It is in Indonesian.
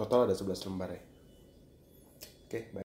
total ada 11 lembar ya. Oke okay, bye.